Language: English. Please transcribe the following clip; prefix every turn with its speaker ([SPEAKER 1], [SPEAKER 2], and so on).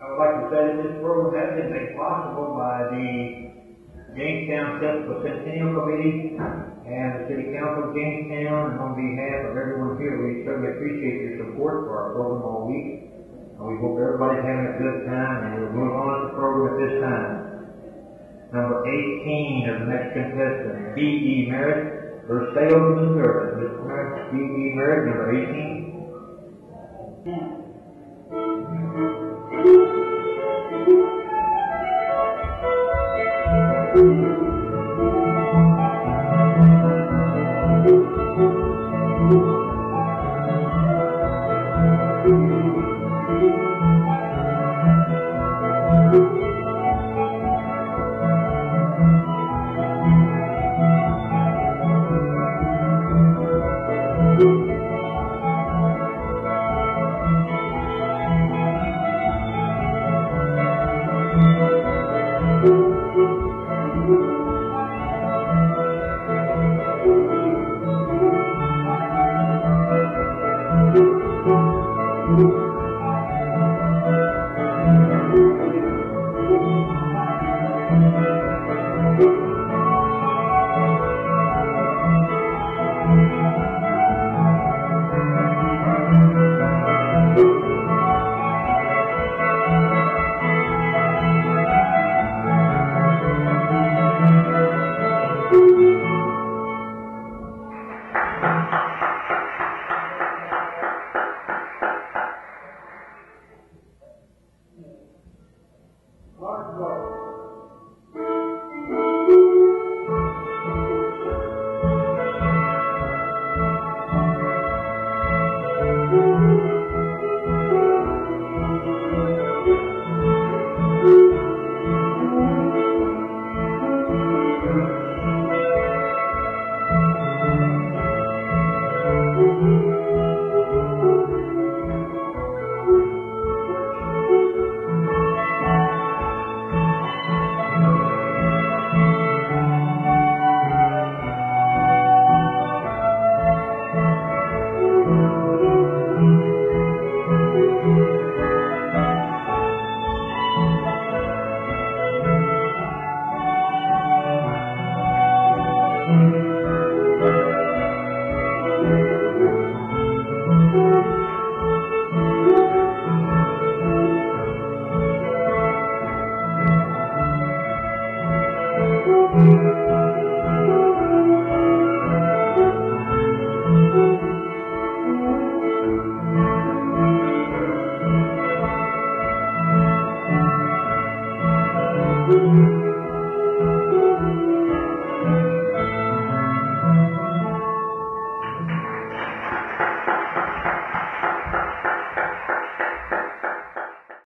[SPEAKER 1] I would like to say that this program has been made possible by the Jamestown Centennial Committee and the City Council of Jamestown, and on behalf of everyone here, we certainly appreciate your support for our program all week. And we hope everybody's having a good time, and we'll move on to the program at this time. Number 18 of the next contestant, B.E. Merriott, Versailles, Missouri. Mr. Merriott, B.E. Merriott, number 18.